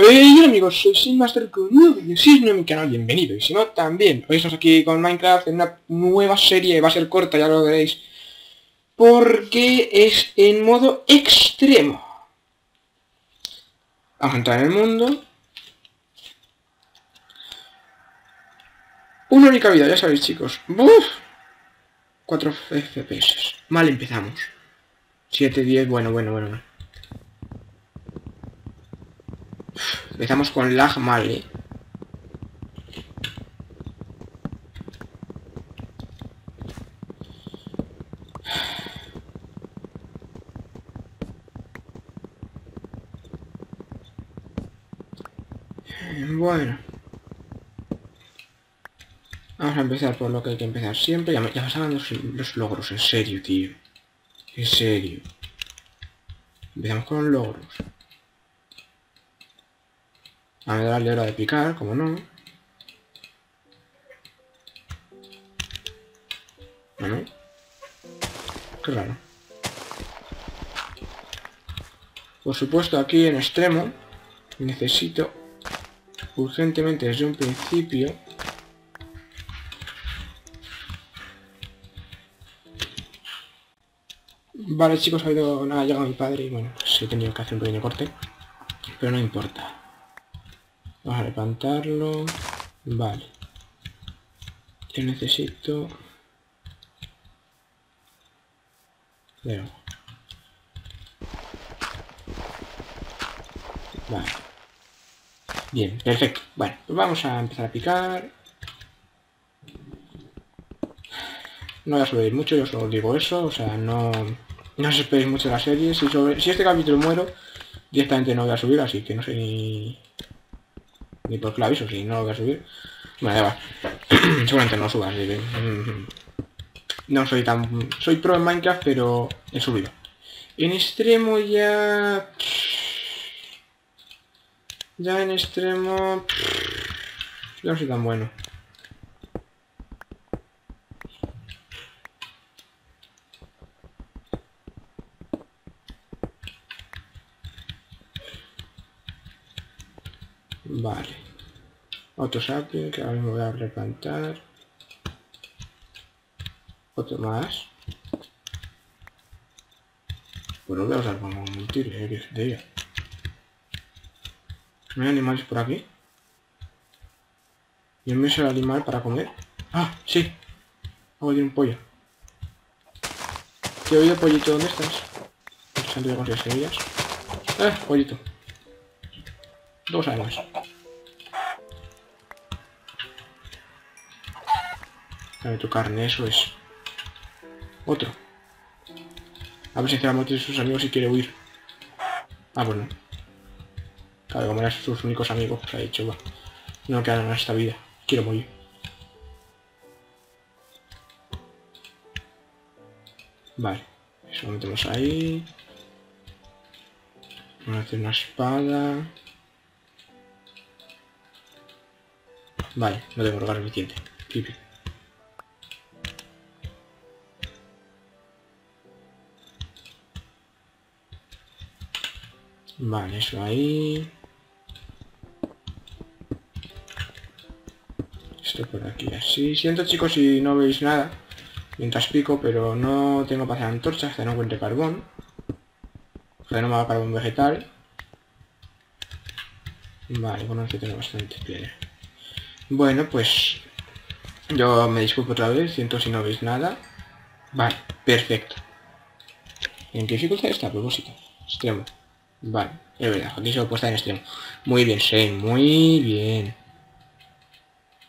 Hey amigos, soy Sinmaster con un nuevo vídeo, si es mi canal, bienvenido, y si no, también. Hoy estamos aquí con Minecraft en una nueva serie, va a ser corta, ya lo veréis. Porque es en modo extremo. Vamos a entrar en el mundo. Una única vida, ya sabéis chicos. ¡Buf! 4 FPS. Mal empezamos. 7, 10, bueno, bueno, bueno, bueno. Empezamos con lag mal, ¿eh? Bueno. Vamos a empezar por lo que hay que empezar siempre. Ya me, ya los, los logros, en serio, tío. En serio. Empezamos con logros. A darle hora de picar, como no. Bueno. Qué raro. Por supuesto, aquí en extremo necesito urgentemente desde un principio Vale chicos, ha ido, nada, ha llegado mi padre y bueno, pues he tenido que hacer un pequeño corte, pero no importa. Vamos a levantarlo. Vale. Yo necesito... Veo. Vale. Bien, perfecto. Bueno, pues vamos a empezar a picar. No voy a subir mucho, yo solo digo eso, o sea, no... No os esperéis mucho la serie. Si, sobre, si este capítulo muero, directamente no voy a subir, así que no sé ni... Ni por claviso, si no lo voy a subir. Vale, va. Seguramente no lo subas. No soy tan... Soy pro en Minecraft, pero he subido. En extremo ya... Ya en extremo... Ya no soy tan bueno. Vale. Otro saque que ahora me voy a replantar. Otro más. Bueno, voy a usar como un eh, de ella. ¿No hay animales por aquí? ¿Y me el animal para comer? ¡Ah! ¡Sí! Hago de un pollo. ¿Te oído pollito? ¿Dónde estás? Santo de conseguir semillas. ¡Eh! Pollito. Dos además. Dame tu carne, eso es. Otro. A ver si la muerte de sus amigos y quiere huir. Ah, bueno. Claro, como eran sus únicos amigos, pues ha dicho, va. No quedan en esta vida. Quiero morir. Vale. Eso lo metemos ahí. Vamos a hacer una espada. Vale, no tengo lugar suficiente. Pipi. Vale, eso ahí. Esto por aquí así. Siento chicos si no veis nada mientras pico, pero no tengo para hacer antorchas hasta no encuentre carbón. Sea, no me haga carbón vegetal. Vale, bueno, que tengo bastante piedra. Bueno, pues yo me disculpo otra vez, siento si no veis nada. Vale, perfecto. ¿En qué dificultad está a propósito? Extremo. Vale, es verdad, aquí se lo puesto en extremo. Muy bien, sí, muy bien.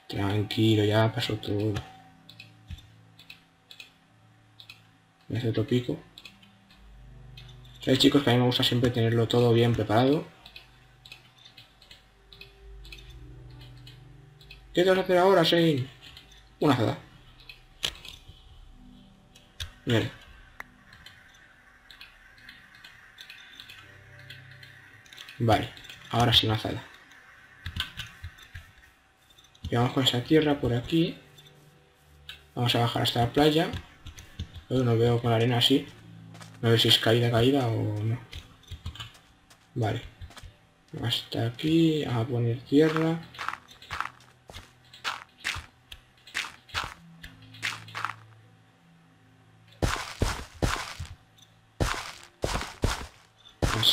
Tranquilo, ya pasó todo. Me hace otro pico. ¿Sabéis chicos que a mí me gusta siempre tenerlo todo bien preparado? ¿Qué te vas a hacer ahora, Shane? Una azada. Mira. Vale, ahora sí una azada. Y vamos con esa tierra por aquí. Vamos a bajar hasta la playa. no veo con la arena así. A ver si es caída, caída o no. Vale. Hasta aquí, a poner tierra.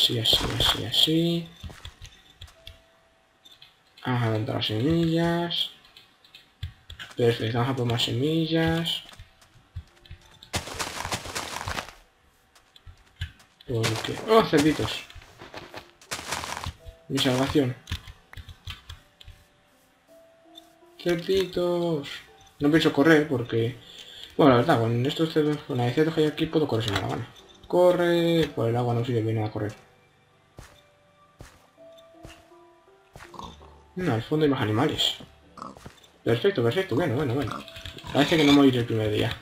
Así, así, así, así. Vamos a plantar las semillas. Perfecto, vamos a poner más semillas. Porque... ¡Oh, cerditos! Mi salvación. Cerditos. No pienso correr porque... Bueno, la verdad, con estos cerdos, con la cerdos que hay aquí puedo correr sin la gana. Corre, por el agua no sirve bien a correr. No, al fondo hay más animales. Perfecto, perfecto, bueno, bueno, bueno. Parece que no moriré el primer día.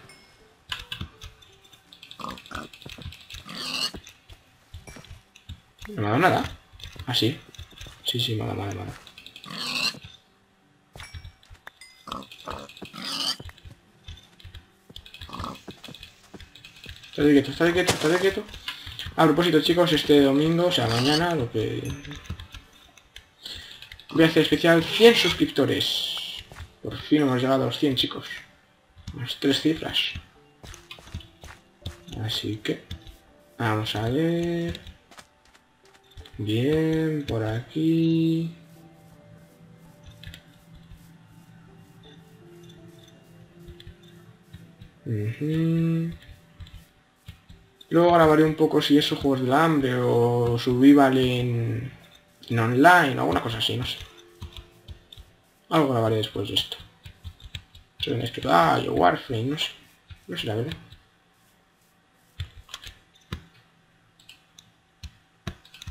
No me ha dado nada. Ah, sí. Sí, sí, dado nada, nada. Estate quieto, estate quieto, estate quieto. A propósito, chicos, este domingo, o sea, mañana, lo que... Hacer especial 100 suscriptores. Por fin hemos llegado a los 100, chicos. Las tres cifras. Así que... Vamos a ver... Bien, por aquí... Luego grabaré un poco si eso Juegos del Hambre o Survival en, en online o alguna cosa así, no sé. Algo grabaré después de esto. Soy esto. Ah, yo Warframe, no sé. No sé la verdad.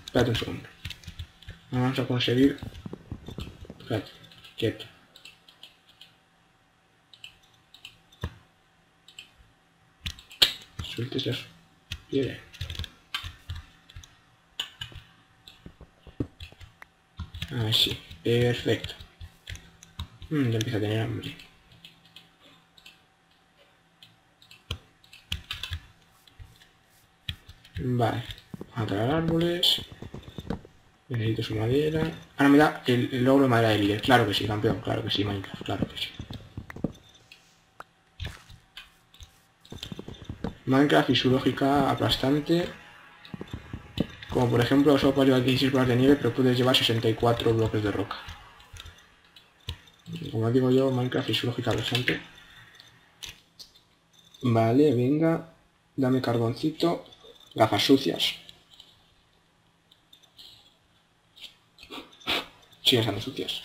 Espérate un segundo. Vamos a conseguir... Espérate, quieto. Sueltes eso. Ah, sí. Perfecto. Mm, ya empieza a tener hambre. Vale. A traer árboles. Necesito su madera. Ahora me da el, el logro de madera de líder. Claro que sí, campeón. Claro que sí, Minecraft. Claro que sí. Minecraft y su lógica aplastante. Como por ejemplo, solo puedes llevar 16 bloques de nieve, pero puedes llevar 64 bloques de roca. Como digo yo, Minecraft su lógica aplastante. Vale, venga. Dame carboncito. Gafas sucias. Siguen estando sucias.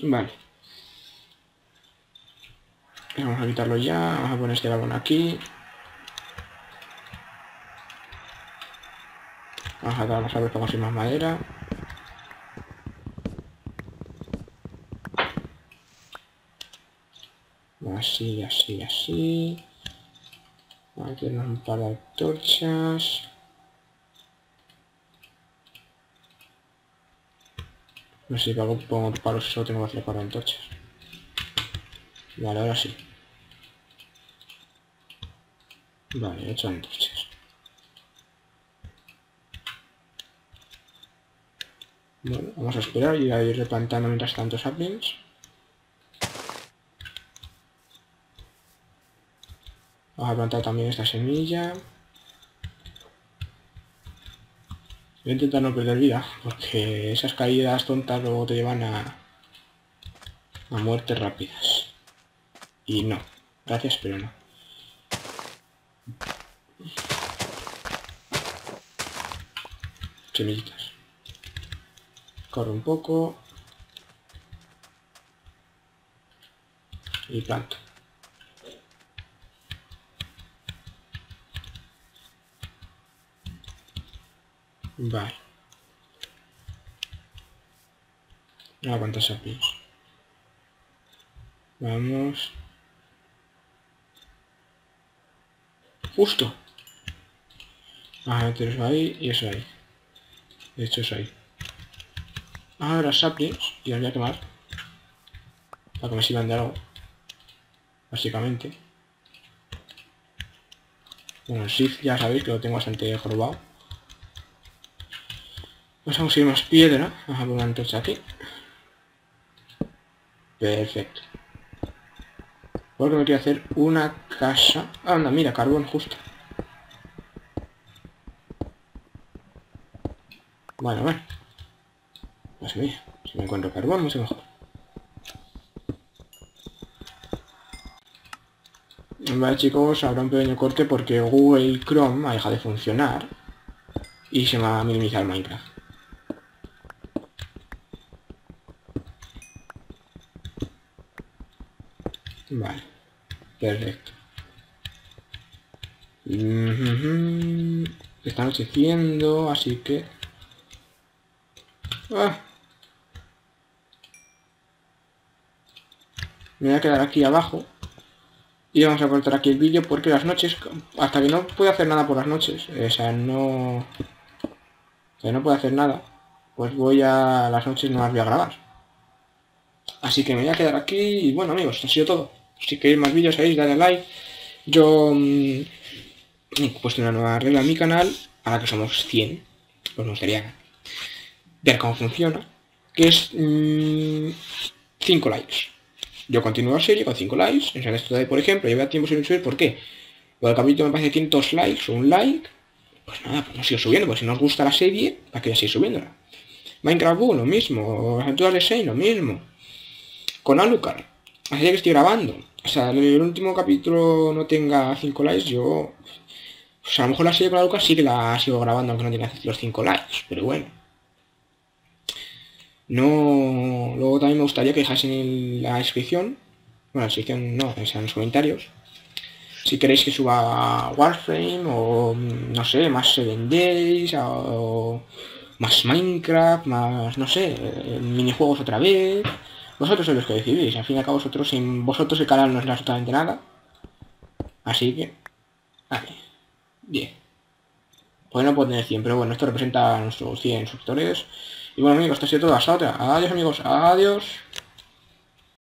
Vale. Vamos a quitarlo ya, vamos a poner este vagón aquí. Vamos a vamos a ver cómo más madera. Así, así, así. Vamos a tener un par de torchas. No sé si pongo palos, solo tengo que hacer para antorchas. Vale, ahora sí. Vale, hecho antorchas. Vamos a esperar y a ir replantando mientras tanto sapiens. Vamos a plantar también esta semilla. Voy a intentar no perder vida, porque esas caídas tontas luego te llevan a, a muertes rápidas. Y no. Gracias, pero no. Semillitas. Corro un poco. Y planto. Vale. a cuántas sapios. Vamos. Justo. Vamos a meter eso ahí y eso ahí. De eso ahí. Ahora sapiens y los voy a quemar. Para que me sirvan de algo. Básicamente. Bueno, el shift ya sabéis que lo tengo bastante jorobado. Vamos a conseguir más piedra. Vamos a poner antorcha aquí. Perfecto. Porque me quiero hacer una casa. Anda, mira, carbón justo. Bueno, bueno. Si me encuentro carbón, mucho mejor. Vale chicos, habrá un pequeño corte porque Google Chrome ha dejado de funcionar y se me ha minimizado el Minecraft. Vale, perfecto. Está anocheciendo, así que... Ah. Me voy a quedar aquí abajo y vamos a cortar aquí el vídeo porque las noches, hasta que no puedo hacer nada por las noches, o sea, no... Sea, no puedo hacer nada, pues voy a las noches no las voy a grabar. Así que me voy a quedar aquí y bueno amigos, ha sido todo. Si queréis más vídeos ahí, dale like. Yo mmm, he puesto una nueva regla en mi canal, ahora que somos 100, pues me gustaría ver cómo funciona, que es 5 mm, likes. Yo continúo la serie con 5 likes. En esto de, por ejemplo, lleva tiempo sin subir. ¿Por qué? Porque el capítulo me parece 500 likes o un like. Pues nada, pues no sigo subiendo. Pues si no os gusta la serie, ¿para qué seguir subiéndola? Minecraft Boo, lo mismo. Aventuras de Shane, lo mismo. Con Alucard. Así que estoy grabando. O sea, el último capítulo no tenga 5 likes, yo... O a lo mejor la serie con Alucard sí que la sigo grabando aunque no tenga los 5 likes. Pero bueno. No, luego también me gustaría que dejasen en la descripción, bueno, la descripción no, en los comentarios, si queréis que suba Warframe o no sé, más 7 Days o más Minecraft, más no sé, minijuegos otra vez. Vosotros sois los que decidís, al fin y al cabo vosotros sin vosotros el canal no es absolutamente nada. Así que, vale, bien. Pues no puedo tener 100, pero bueno, esto representa a nuestros 100 suscriptores. Y bueno amigos, esto ha sido todo. Hasta otra. Adiós amigos. Adiós.